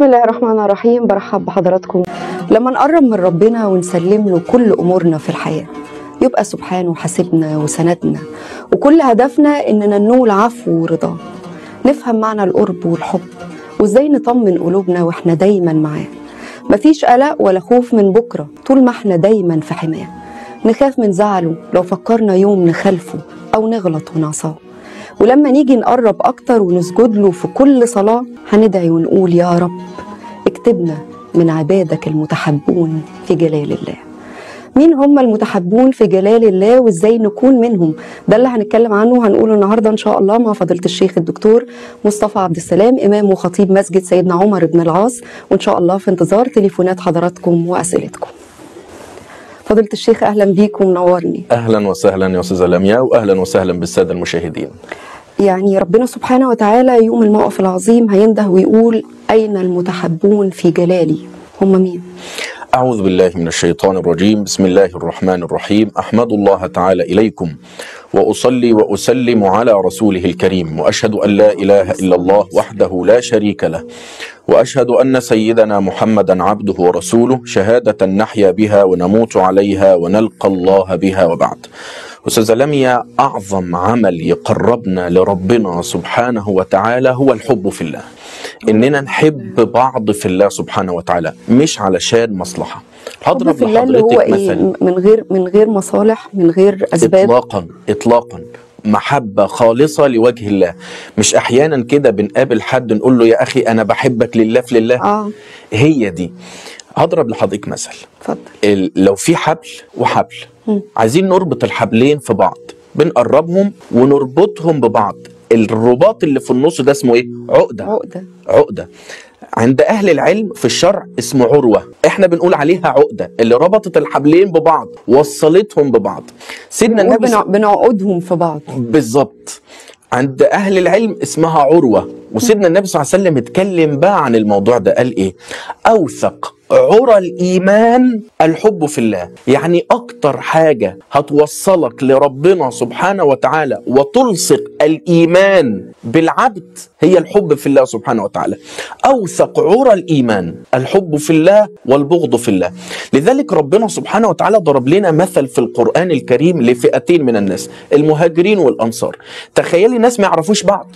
بسم الله الرحمن الرحيم. برحب بحضراتكم. لما نقرب من ربنا ونسلم له كل أمورنا في الحياة. يبقى سبحانه حاسبنا وسندنا. وكل هدفنا إننا ننول عفو ورضاه نفهم معنى القرب والحب. وإزاي نطمن قلوبنا وإحنا دايما معاه. مفيش قلق ولا خوف من بكرة. طول ما إحنا دايما في حماه نخاف من زعله. لو فكرنا يوم نخالفه أو نغلط ونعصاه. ولما نيجي نقرب أكتر ونسجد له في كل صلاة هندعي ونقول يا رب اكتبنا من عبادك المتحبون في جلال الله. مين هم المتحبون في جلال الله وإزاي نكون منهم؟ ده اللي هنتكلم عنه وهنقوله النهارده إن شاء الله مع فضيلة الشيخ الدكتور مصطفى عبد السلام إمام وخطيب مسجد سيدنا عمر بن العاص وإن شاء الله في انتظار تليفونات حضراتكم وأسئلتكم. فضيلة الشيخ أهلا بيك ومنورني أهلا وسهلا يا أستاذة لمياء واهلا وسهلا بالسادة المشاهدين. يعني ربنا سبحانه وتعالى يوم الموقف العظيم هينده ويقول أين المتحبون في جلالي؟ هم مين؟ أعوذ بالله من الشيطان الرجيم. بسم الله الرحمن الرحيم. أحمد الله تعالى إليكم وأصلي وأسلم على رسوله الكريم. وأشهد أن لا إله إلا الله وحده لا شريك له. وأشهد أن سيدنا محمدا عبده ورسوله. شهادة نحيا بها ونموت عليها ونلقى الله بها وبعد. أستاذة لميا أعظم عمل يقربنا لربنا سبحانه وتعالى هو الحب في الله. إننا نحب بعض في الله سبحانه وتعالى مش علشان مصلحة. الله اللي هو إيه؟ من غير من غير مصالح من غير أسباب؟ إطلاقا إطلاقا. محبة خالصة لوجه الله. مش أحيانا كده بنقابل حد نقول له يا أخي أنا بحبك لله في لله. آه. هي دي. هضرب لحضرتك مثل. اتفضل. لو في حبل وحبل. عايزين نربط الحبلين في بعض. بنقربهم ونربطهم ببعض. الرباط اللي في النص ده اسمه إيه؟ عقدة. عقدة. عقدة. عند أهل العلم في الشرع اسمه عروة. إحنا بنقول عليها عقدة. اللي ربطت الحبلين ببعض وصلتهم ببعض. سيدنا النبي بنع... بنعقدهم في بعض. بالظبط. عند أهل العلم اسمها عروة. وسيدنا النبي صلى الله عليه وسلم اتكلم بقى عن الموضوع ده. قال إيه؟ أوثق عرى الإيمان الحب في الله. يعني أكتر حاجة هتوصلك لربنا سبحانه وتعالى وتلصق الإيمان بالعبد هي الحب في الله سبحانه وتعالى. أوثق عرى الإيمان الحب في الله والبغض في الله. لذلك ربنا سبحانه وتعالى ضرب لنا مثل في القرآن الكريم لفئتين من الناس المهاجرين والأنصار. تخيلي ناس ما يعرفوش بعض.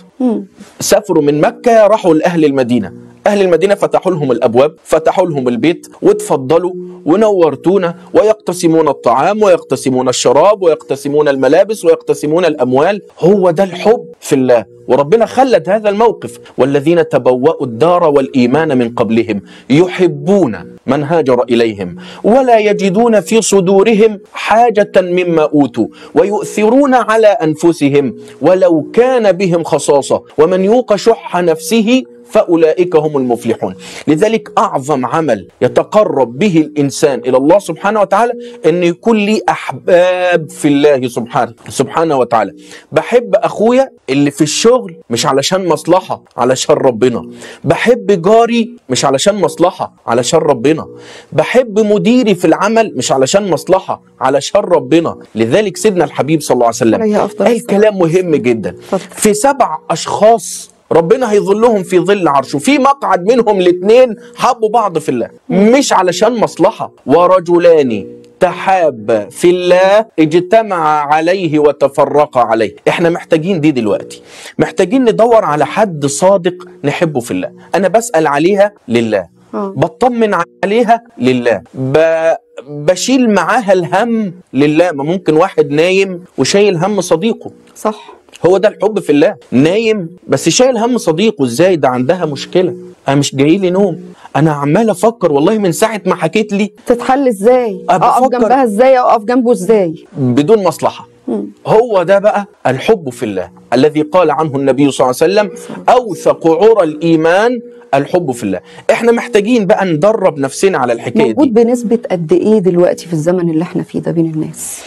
سافروا من مكة راحوا لأهل المدينة. أهل المدينة فتحوا لهم الأبواب فتحوا لهم البيت وتفضلوا ونورتونا ويقتسمون الطعام ويقتسمون الشراب ويقتسمون الملابس ويقتسمون الأموال. هو ده الحب في الله. وربنا خلد هذا الموقف. والذين تبوأوا الدار والإيمان من قبلهم يحبون من هاجر إليهم ولا يجدون في صدورهم حاجة مما أوتوا ويؤثرون على أنفسهم ولو كان بهم خصاصة. ومن يوق شح نفسه فأولئك هم المفلحون. لذلك أعظم عمل يتقرب به الإنسان إلى الله سبحانه وتعالى أن يكون لي أحباب في الله سبحانه سبحانه وتعالى. بحب أخويا اللي في الشغل مش علشان مصلحة علشان ربنا. بحب جاري مش علشان مصلحة علشان ربنا. بحب مديري في العمل مش علشان مصلحة علشان ربنا. لذلك سيدنا الحبيب صلى الله عليه وسلم. قال كلام مهم جدا. في سبع أشخاص ربنا هيظلهم في ظل عرشه. في مقعد منهم الاثنين حبوا بعض في الله. مش علشان مصلحة. ورجلان تحاب في الله اجتمع عليه وتفرق عليه. إحنا محتاجين دي دلوقتي. محتاجين ندور على حد صادق نحبه في الله. أنا بسأل عليها لله. بطمن عليها لله. ب... بشيل معاها الهم لله. ما ممكن واحد نايم وشايل هم صديقه. صح. هو ده الحب في الله. نايم بس شايل هم صديقه. إزاي؟ ده عندها مشكلة. أنا مش جاي لي نوم. أنا عمال أفكر والله من ساعة ما حكيت لي. تتحل إزاي؟ أقف جنبها إزاي؟ أقف جنبه إزاي؟ بدون مصلحة. هو ده بقى الحب في الله. الذي قال عنه النبي صلى الله عليه وسلم أوثق عرى الإيمان الحب في الله. إحنا محتاجين بقى ندرب نفسنا على الحكاية موجود دي بنسبة قد إيه دلوقتي في الزمن اللي إحنا فيه ده بين الناس؟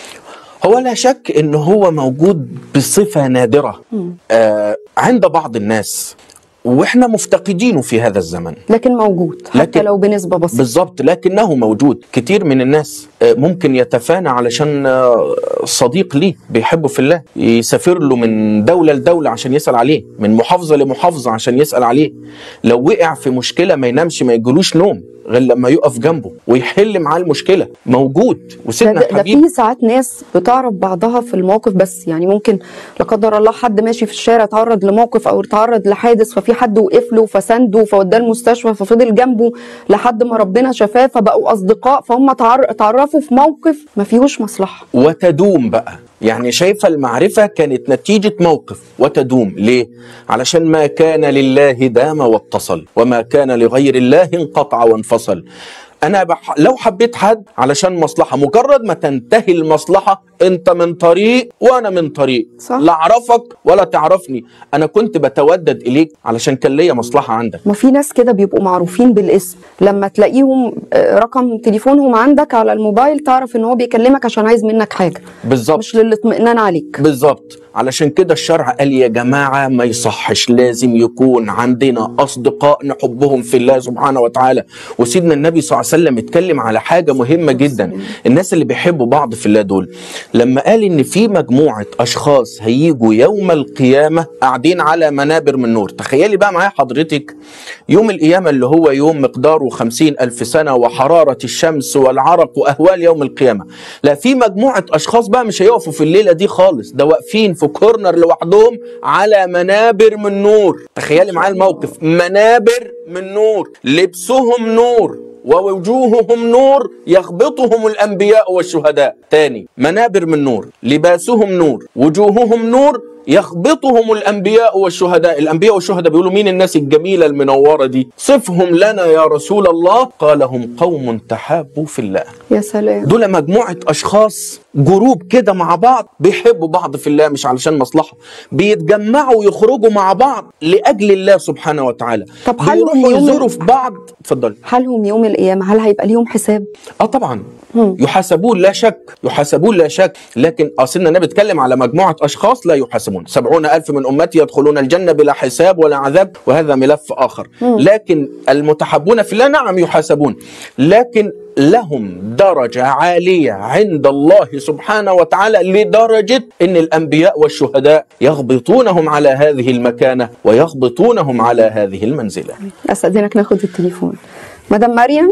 هو لا شك إن هو موجود بصفة نادرة. آه عند بعض الناس. وإحنا مفتقدينه في هذا الزمن. لكن موجود حتى لكن- لو بنسبة بسيطة. بالظبط لكنه موجود. كتير من الناس آه، ممكن يتفانى علشان آه، صديق ليه بيحبه في الله يسافر له من دولة لدولة عشان يسأل عليه من محافظة لمحافظة عشان يسأل عليه. لو وقع في مشكلة ما ينامش ما يجلوش نوم. غير لما يقف جنبه ويحل معاه المشكلة. موجود. وسيدنا ده, ده في ساعات ناس بتعرف بعضها في الموقف بس يعني ممكن لا قدر الله حد ماشي في الشارع تعرض لموقف أو تعرض لحادث ففي حد وقف له فسنده فوداه المستشفى ففضل جنبه لحد ما ربنا شفاه فبقوا أصدقاء فهم تعر- تعرفوا في موقف ما فيهوش مصلحة. وتدوم بقى. يعني شايفة المعرفة كانت نتيجة موقف وتدوم ليه؟ علشان ما كان لله دام واتصل وما كان لغير الله انقطع وانفصل أنا بح... لو حبيت حد علشان مصلحة مجرد ما تنتهي المصلحة أنت من طريق وأنا من طريق. صح. لا أعرفك ولا تعرفني. أنا كنت بتودد إليك علشان كان ليا مصلحة عندك. ما في ناس كده بيبقوا معروفين بالاسم. لما تلاقيهم آه، رقم تليفونهم عندك على الموبايل تعرف إن هو بيكلمك عشان عايز منك حاجة. بالظبط. مش للاطمئنان عليك. بالظبط. علشان كده الشرع قال يا جماعة ما يصحش لازم يكون عندنا أصدقاء نحبهم في الله سبحانه وتعالى. وسيدنا النبي صلى الله عليه وسلم اتكلم على حاجة مهمة جدا الناس اللي بيحبوا بعض في الله دول. لما قال إن في مجموعة أشخاص هيجوا يوم القيامة قاعدين على منابر من نور تخيلي بقى معايا حضرتك يوم القيامة اللي هو يوم مقداره خمسين ألف سنة وحرارة الشمس والعرق وأهوال يوم القيامة. لا في مجموعة أشخاص بقى مش هيقفوا في الليلة دي خالص ده واقفين في كورنر لوحدهم على منابر من نور. تخيلي معايا الموقف. منابر من نور. لبسهم نور. ووجوههم نور. يغبطهم الأنبياء والشهداء. تاني. منابر من نور. لباسهم نور. وجوههم نور. يخبطهم الأنبياء والشهداء. الأنبياء والشهداء بيقولوا مين الناس الجميلة المنورة دي؟ صفهم لنا يا رسول الله. قال هم قوم تحابوا في الله. يا سلام. دول مجموعة أشخاص جروب كده مع بعض بيحبوا بعض في الله مش علشان مصلحة. بيتجمعوا ويخرجوا مع بعض لأجل الله سبحانه وتعالى. طب حالهم يزوروا في بعض. اتفضل. حالهم يوم القيامة؟ هل هيبقى ليهم حساب؟ آه طبعا. يحاسبون لا شك. يحاسبون لا شك. لكن اصلنا النبي بيتكلم على مجموعة أشخاص لا يحاسبون. سبعون ألف من أمتي يدخلون الجنة بلا حساب ولا عذاب وهذا ملف آخر. لكن المتحبون في الله نعم يحاسبون. لكن لهم درجة عالية عند الله سبحانه وتعالى لدرجة إن الأنبياء والشهداء يغبطونهم على هذه المكانة ويغبطونهم على هذه المنزلة. استاذنك ناخد التليفون. مدام مريم؟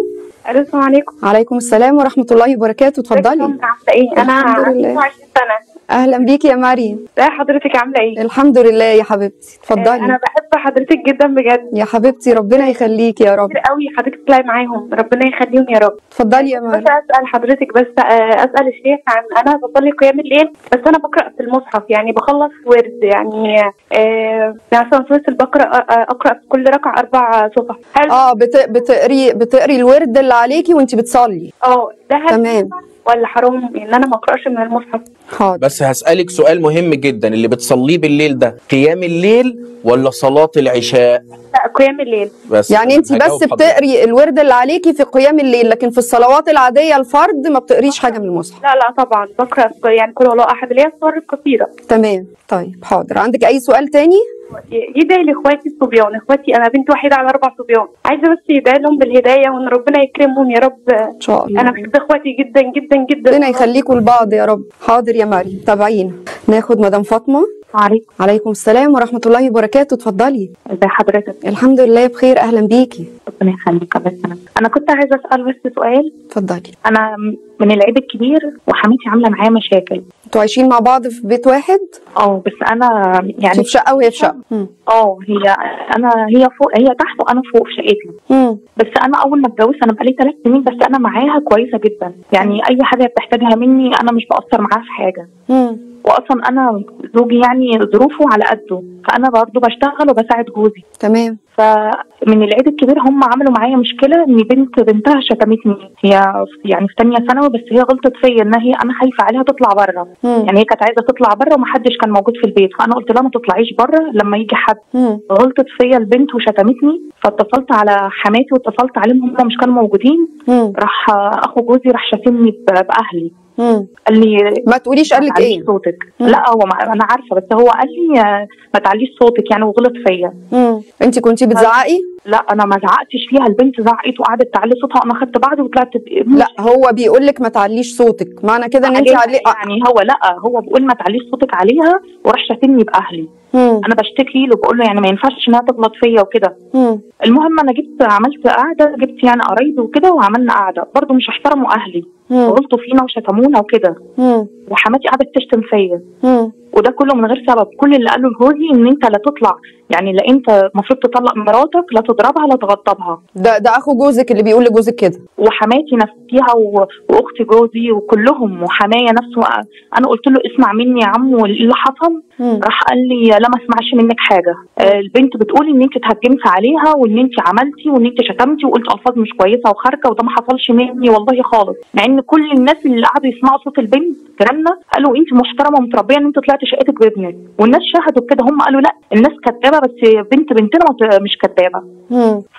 السلام عليكم. عليكم السلام ورحمة الله وبركاته. اتفضلي عاملة إيه؟ أنا الحمد عندي لله. 22 سنة. أهلا بيكي يا مريم. ازي حضرتك عاملة إيه؟ الحمد لله يا حبيبتي. آه، أنا اتفضلي بحب حضرتك جدا بجد. يا حبيبتي ربنا يخليكي يا رب. كتير قوي حضرتك تطلعي معاهم. ربنا يخليهم يا رب. اتفضلي يا بس مريم. أسأل حضرتك بس آه، أسأل الشيخ عن أنا بصلي قيام الليل بس أنا بقرأ في المصحف يعني بخلص ورد يعني آه يعني مثلا سوره البقرة آه، آه، أقرأ في كل ركعة أربع صفح. هل آه بت... بتقري بتقري الورد اللي عليكي وانت بتصلي. آه ده هل تمام. ولا حرام إن أنا ما أقرأش من المصحف. حاضر. بس هسألك سؤال مهم جدا اللي بتصليه بالليل ده قيام الليل ولا صلاة العشاء؟ لا قيام الليل. بس. يعني أنت بس. بتقري الورد اللي عليكي في قيام الليل لكن في الصلوات العادية الفرد ما بتقريش حاجة من المصحف. لا لا طبعا. بقرأ يعني كل الله احد اللي هي الصور القصيره تمام. طيب حاضر. عندك أي سؤال تاني؟ يدعي لاخواتي الصبيان اخواتي أنا بنت وحيده على أربع صبيان. عايزة بس يدعي لهم بالهدايه وإن ربنا يكرمهم يا رب. إن شاء الله. أنا بحب إخواتي جدا جدا جدا. ربنا يخليكم لبعض يا رب. حاضر يا مريم تابعينا. ناخد مدام فاطمة. عليكم. عليكم السلام ورحمة الله وبركاته. اتفضلي. ازي حضرتك؟ الحمد لله بخير. أهلا بيكي. ربنا يخليك. بس أنا أنا كنت عايزة أسأل بس سؤال. اتفضلي. أنا من العيد الكبير وحماتي عاملة معايا مشاكل. أنتوا عايشين مع بعض في بيت واحد؟ آه بس أنا يعني في شقه وهي في شقه. آه هي أنا هي فوق هي تحت وأنا فوق في شقتي. بس أنا أول ما اتجوزت أنا بقالي ثلاث سنين بس أنا معاها كويسة جدا. يعني أي حاجة بتحتاجها مني أنا مش بقصر معاها في حاجة. مم. واصلا أنا زوجي يعني ظروفه على قده فانا برضه بشتغل وبساعد جوزي. تمام. فمن العيد الكبير هم عملوا معايا مشكلة إن بنت بنتها شتمتني. هي يعني في ثانية ثانوي بس هي غلطت فيا إن هي أنا خايفة عليها تطلع بره. يعني هي كانت عايزة تطلع بره ومحدش كان موجود في البيت. فأنا قلت لها ما تطلعيش بره لما يجي حد. مم. غلطت فيا البنت وشتمتني. فاتصلت على حماتي واتصلت عليهم هم مش كانوا موجودين. راح أخو جوزي راح شاتمني ب- بأهلي. مم. قال لي ما تقوليش قال لك إيه صوتك مم. لا هو ما أنا عارفة بس هو قال لي آه، ما تعليش صوتك يعني وغلط فيا. انت كنتي بتزعقي لا أنا ما زعقتش فيها البنت زعقت وقعدت تعلي صوتها أنا خدت بعضي وطلعت لا هو بيقول لك ما تعليش صوتك معنى كده إن انت علي يعني هو لا هو بيقول ما تعليش صوتك عليها وراح شاتمني بأهلي مم. أنا بشتكي له بقول له يعني ما ينفعش إنها تغلط فيا وكده. المهم أنا جبت عملت قعده جبت يعني قرايبي وكده وعملنا قعده برضه مش احترموا أهلي مم. غلطوا فينا وشتمونا وكده. وحماتي قعدت تشتم فيا. وده كله من غير سبب كل اللي قاله لجوزي إن أنت لا تطلع يعني لا انت المفروض تطلق مراتك لا تضربها لا تغضبها. ده ده أخو جوزك اللي بيقول لجوزك كده. وحماتي نفسها و... وأختي جوزي وكلهم وحماية نفسه. أنا قلت له اسمع مني يا عم وايه اللي حصل. راح قال لي لا ما اسمعش منك حاجة. آه، البنت بتقول إن أنت اتهجمتي عليها وإن أنت عملتي وإن أنت شتمتي وقلت ألفاظ مش كويسة وخارجه وده ما حصلش مني والله خالص. مع إن كل الناس اللي قعدوا يسمعوا صوت البنت جيراننا قالوا أنت محترمة ومتربية إن أنت طلعتي شقتك بابنك. والناس شهدوا كده هم قالوا لا. الناس كدابه بس بنت بنتنا مش كدابة.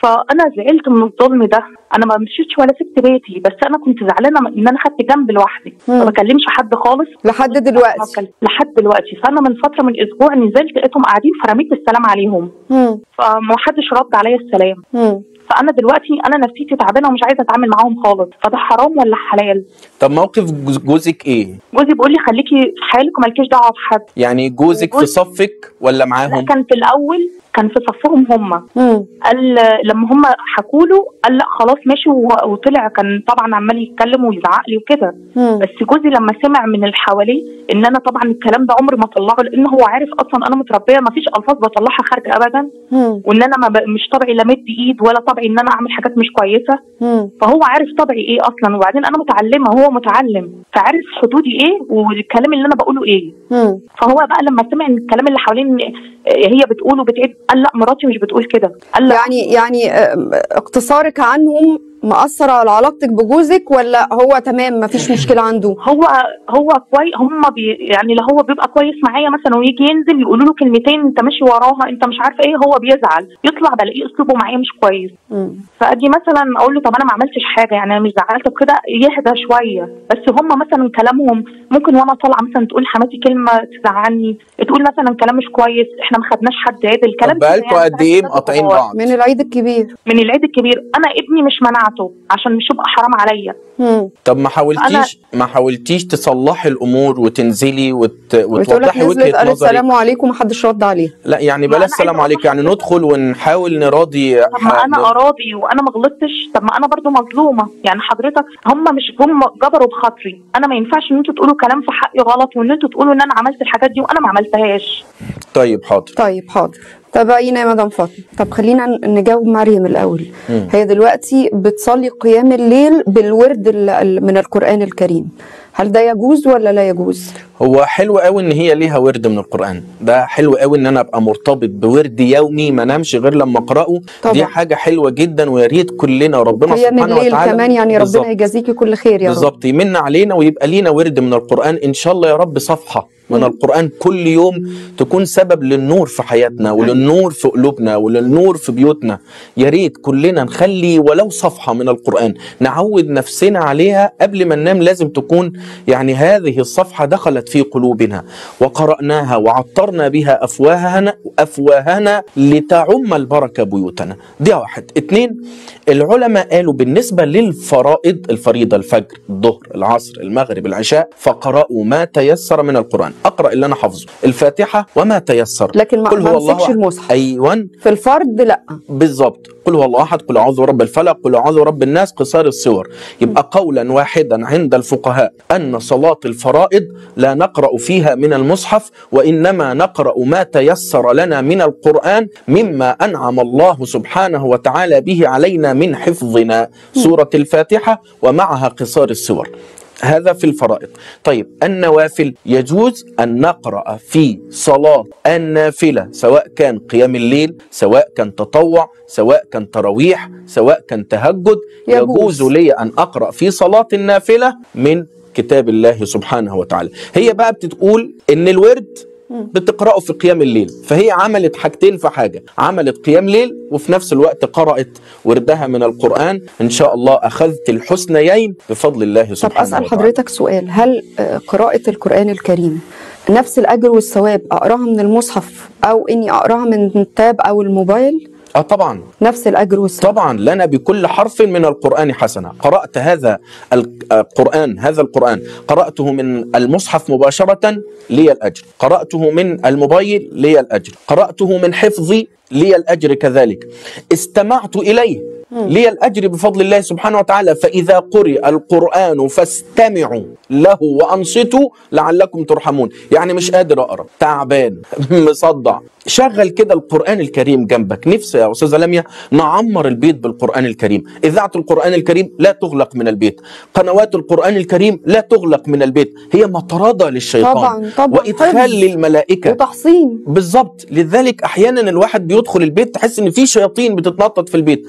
فأنا زعلت من الظلم ده. أنا ما مشيتش ولا سبت بيتي بس أنا كنت زعلانة إن أنا خدت جنب لوحدي. ما بكلمش حد خالص. لحد دلوقتي؟ لحد دلوقتي. فأنا من فترة من أسبوع نزلت لقيتهم قاعدين فرميت السلام عليهم. مم. فما حدش رد عليا السلام. مم. فأنا دلوقتي أنا نفسيتي تعبانة ومش عايزة أتعامل معاهم خالص. فده حرام ولا حلال؟ طب موقف جوز- جوزك إيه؟ جوزي بيقول لي خليكي في حالك ومالكيش دعوة بحد. يعني جوزك في صفك ولا لا معاهم كان في الأول الاول كان في صفهم هم. قال لما هم حكوا له قال لا خلاص ماشي وطلع كان طبعا عمال يتكلم ويزعق لي وكده. بس جوزي لما سمع من اللي حواليه إن أنا طبعا الكلام ده عمري ما اطلعه لأن هو عارف أصلا أنا متربية ما فيش ألفاظ بطلعها خارجه ابدا. وإن أنا ما ب... مش طبعي لا مد إيد ولا طبعي إن أنا أعمل حاجات مش كويسة. فهو عارف طبعي إيه أصلا وبعدين أنا متعلمة وهو متعلم فعارف حدودي إيه والكلام اللي أنا بقوله إيه. فهو بقى لما سمع إن الكلام اللي حوالين هي بتقول وبتعيد قال لا مراتي مش بتقول كده. قال يعني يعني آم، اقتصارك عنهم مأثر على علاقتك بجوزك ولا هو تمام؟ مفيش مشكلة عنده. هو هو كويس هم بي يعني لو هو بيبقى كويس معايا مثلا ويجي ينزل يقولوا له كلمتين أنت ماشي وراها أنت مش عارفة إيه هو بيزعل. يطلع بلاقيه أسلوبه معايا مش كويس. مم. فأجي مثلا أقول له طب أنا ما عملتش حاجة يعني أنا مش زعلتك كده يهدى شوية. بس هم مثلا كلامهم ممكن وأنا طالعة مثلا تقول حماتي كلمة تزعلني تقول مثلا كلام مش كويس إحنا ما خدناش حد عادل كلام طب بقالكوا يعني قد إيه مقاطعين. بعض؟ من العيد الكبير. من العيد الكبير. أنا ابني مش منعته عشان مش يبقى حرام عليا. طب ما حاولتيش ما حاولتيش تصلحي الأمور وتنزلي وت... وتوضحي وجهة نظرك سلام عليكم محدش رد عليها لا يعني بلاش أنا سلام عايزة عليك يعني ندخل ونحاول نراضي طب ما أنا أراضي وأنا ما غلطتش. طب ما أنا برضو مظلومة. يعني حضرتك هم مش هم جبروا بخاطري. أنا ما ينفعش إن أنتوا تقولوا كلام في حقي غلط وإن أنتوا تقولوا إن أنا عملت الحاجات دي وأنا ما عملتهاش. طيب حاضر. طيب حاضر. تابعينا يا مدام فاطمه طب خلينا نجاوب مريم الأول. مم. هي دلوقتي بتصلي قيام الليل بالورد ال- ال- من القرآن الكريم. هل ده يجوز ولا لا يجوز؟ هو حلو قوي إن هي ليها ورد من القرآن. ده حلو قوي إن أنا أبقى مرتبط بورد يومي ما نامش غير لما أقرأه. طبعا. دي حاجة حلوة جدا ويا ريت كلنا ربنا سبحانه الليل وتعالى. كمان يعني. ربنا يجازيكي كل خير يا رب. بالظبط. يمن علينا ويبقى لينا ورد من القرآن إن شاء الله يا رب صفحة. من القرآن كل يوم تكون سبب للنور في حياتنا وللنور في قلوبنا وللنور في بيوتنا. يا ريت كلنا نخلي ولو صفحة من القرآن نعود نفسنا عليها قبل ما ننام. لازم تكون يعني هذه الصفحة دخلت في قلوبنا وقرأناها وعطرنا بها أفواهنا أفواهنا لتعم البركة بيوتنا. دي واحد. اتنين العلماء قالوا بالنسبة للفرائض الفريضة الفجر الظهر العصر المغرب العشاء فقرأوا ما تيسر من القرآن. أقرأ اللي أنا حافظه. الفاتحة وما تيسر. لكن ما- قل هو الله أحد. المصحف. أيوة في الفرد لا. بالظبط قل هو الله أحد. قل أعوذ برب الفلق. قل أعوذ برب الناس. قصار الصور يبقى قولا واحدا عند الفقهاء أن صلاة الفرائض لا نقرأ فيها من المصحف وإنما نقرأ ما تيسر لنا من القرآن مما أنعم الله سبحانه وتعالى به علينا من حفظنا. سورة الفاتحة ومعها قصار الصور هذا في الفرائض. طيب النوافل يجوز أن نقرأ في صلاة النافلة سواء كان قيام الليل سواء كان تطوع سواء كان تراويح سواء كان تهجد. يجوز. لي أن أقرأ في صلاة النافلة من كتاب الله سبحانه وتعالى. هي بقى بتقول إن الورد بتقرأه في قيام الليل. فهي عملت حاجتين في حاجة. عملت قيام ليل وفي نفس الوقت قرأت وردها من القرآن. إن شاء الله أخذت الحسنيين بفضل الله طب سبحانه أسأل وتعالى. حضرتك سؤال. هل آه، قراءة القرآن الكريم نفس الأجر والثواب أقراها من المصحف أو إني أقراها من التاب أو الموبايل؟ آه طبعا. نفس الاجر والثواب طبعا لنا بكل حرف من القرآن حسنة. قرأت هذا القرآن هذا القرآن. قرأته من المصحف مباشرة لي الأجر. قرأته من الموبايل لي الأجر. قرأته من حفظي لي الأجر كذلك. استمعت إليه. لي الأجر بفضل الله سبحانه وتعالى. فإذا قرئ القرآن فاستمعوا له وأنصتوا لعلكم ترحمون. يعني مش قادر أقرأ. تعبان. مصدع. شغل كده القرآن الكريم جنبك. نفسي يا أستاذة لميا نعمر البيت بالقرآن الكريم. إذاعة القرآن الكريم لا تغلق من البيت. قنوات القرآن الكريم لا تغلق من البيت. هي مطردة للشيطان. طبعاً، طبعاً. وإدخال. للملائكة. وتحصين. بالظبط لذلك أحيانا الواحد بيدخل البيت تحس إن في شياطين بتتنطط في البيت.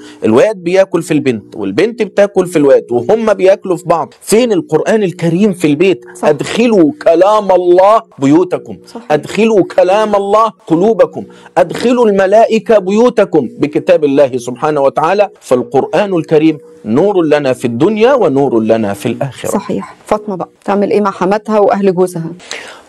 الواد بياكل في البنت والبنت بتاكل في الواد وهم بياكلوا في بعض. فين القرآن الكريم في البيت؟ صح. أدخلوا كلام الله بيوتكم. صحيح. أدخلوا كلام الله قلوبكم. أدخلوا الملائكة بيوتكم. بكتاب الله سبحانه وتعالى فالقران الكريم. نور لنا في الدنيا ونور لنا في الآخرة. صحيح. فاطمة بقى تعمل إيه مع حماتها وأهل جوزها؟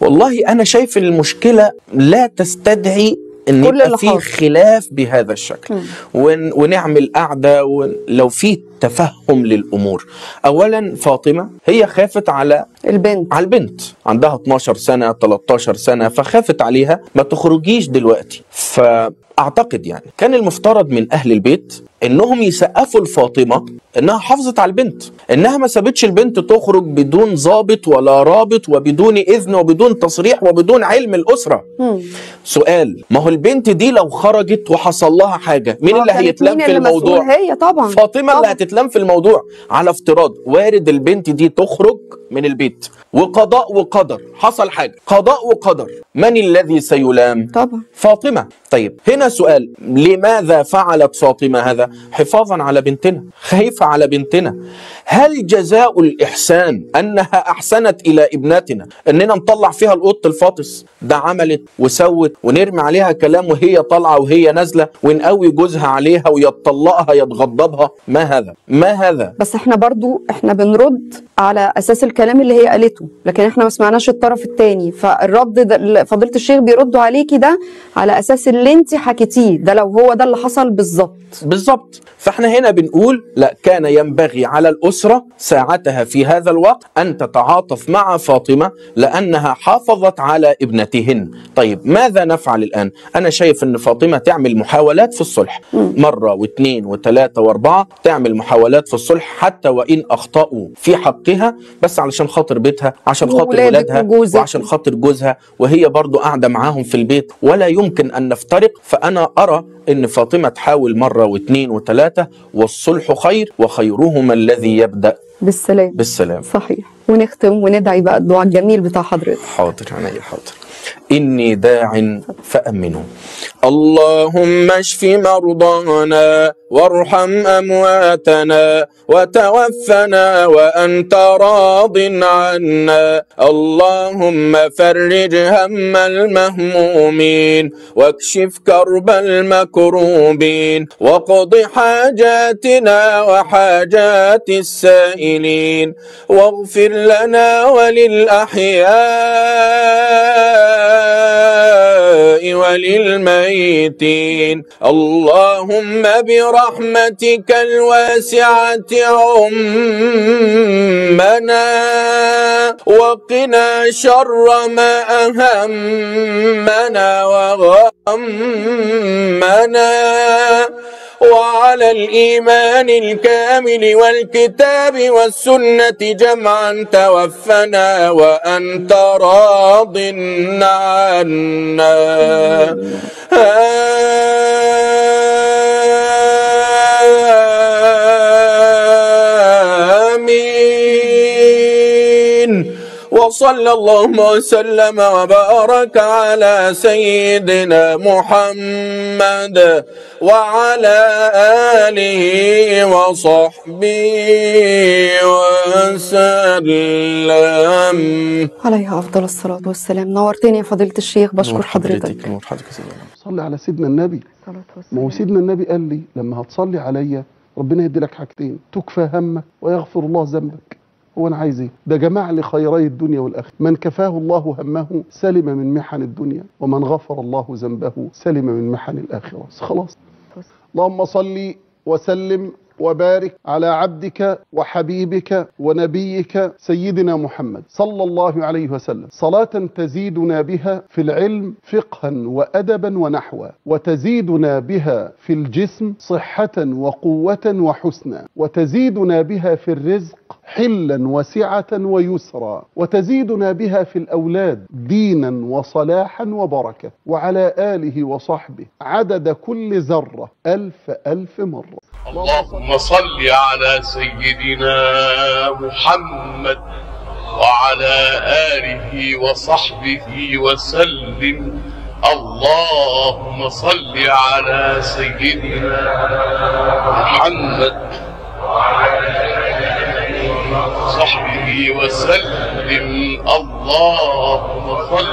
والله أنا شايف المشكلة لا تستدعي إن يبقى في. خلاف بهذا الشكل. ون ونعمل قعدة ولو في تفهم للأمور. اولا فاطمة هي خافت على البنت. على البنت. عندها 12 سنة 13 سنة فخافت عليها. ما تخرجيش دلوقتي. فأعتقد يعني كان المفترض من أهل البيت إنهم يسقفوا لفاطمه إنها حافظت على البنت إنها ما سابتش البنت تخرج بدون ضابط ولا رابط وبدون إذن وبدون تصريح وبدون علم الأسرة مم. سؤال ما هو البنت دي لو خرجت وحصل لها حاجة مين اللي كانت هيتلم في اللي؟ الموضوع هي طبعا فاطمة اللي طبعاً. هتتلم في الموضوع على افتراض وارد البنت دي تخرج من البيت وقضاء وقدر. حصل حاجة. قضاء وقدر. من الذي سيلام؟ طبعا. فاطمة. طيب هنا سؤال. لماذا فعلت فاطمة هذا؟ حفاظا على بنتنا. خايفة على بنتنا. هل جزاء الإحسان أنها أحسنت إلى ابنتنا أننا نطلع فيها القط الفاطس. ده عملت وسوت ونرمي عليها كلام وهي طالعة وهي نازلة ونقوي جوزها عليها ويطلقها يتغضبها. ما هذا؟ ما هذا؟ بس إحنا برضو إحنا بنرد على أساس الكلام اللي هي قالته. لكن إحنا ما سمعناش الطرف التاني. فالرد ده فضيلة الشيخ بيردوا عليكي ده على أساس اللي انت حكيتيه. ده لو هو ده اللي حصل بالظبط. بالظبط. فاحنا هنا بنقول لا كان ينبغي على الأسرة ساعتها في هذا الوقت أن تتعاطف مع فاطمة لأنها حافظت على ابنتهن. طيب ماذا نفعل الآن؟ أنا شايف أن فاطمة تعمل محاولات في الصلح. مرة واثنين وثلاثة وأربعة تعمل محاولات في الصلح حتى وإن أخطأوا في حقها بس علشان خاطر بيتها عشان خاطر ولادها. وعشان خاطر جوزها وهي برضو قاعدة معاهم في البيت. ولا يمكن أن نفترق فأنا أرى أن فاطمة تحاول مرة واثنين وثلاثة والصلح خير وخيرهما الذي يبدأ. بالسلام. بالسلام. صحيح. ونختم وندعي بقى الدعاء الجميل بتاع حضرتك. حاضر عيني حاضر. إني داع فأمنوا. اللهم اشف مرضانا وارحم أمواتنا وتوفنا وأنت راض عنا. اللهم فرج هم المهمومين واكشف كرب المكروبين وقض حاجاتنا وحاجات السائلين واغفر لنا وللأحياء وللميتين. اللهم برحمتك الواسعة عمنا وقنا شر ما أهمنا وغمنا. وعلى الإيمان الكامل والكتاب والسنة جمعا توفنا وأنت راض عنا. آمين. وصلى اللهم وسلم وبارك على سيدنا محمد وعلى آله وصحبه وسلم. وسلم عليها أفضل الصلاة والسلام. نورتني يا فضيلة الشيخ بشكر حضرتك نور حضرتك. صلي على سيدنا النبي. ما هو سيدنا النبي قال لي لما هتصلي عليا ربنا يدي لك حاجتين تكفى همك ويغفر الله ذنبك. هو أنا عايز إيه؟ ده جمع لي خيري الدنيا والآخرة. من كفاه الله همه سلم من محن الدنيا ومن غفر الله ذنبه سلم من محن الآخرة. خلاص. اللهم صل وسلم وبارك على عبدك وحبيبك ونبيك سيدنا محمد صلى الله عليه وسلم. صلاة تزيدنا بها في العلم فقها وأدبا ونحوا وتزيدنا بها في الجسم صحة وقوة وحسنا وتزيدنا بها في الرزق حلا وسعة ويسرا وتزيدنا بها في الأولاد دينا وصلاحا وبركة وعلى آله وصحبه عدد كل ذرة ألف ألف مرة. اللهم صل على سيدنا محمد وعلى آله وصحبه وسلم. اللهم صل على سيدنا محمد وصحبه وسلم اللهم صل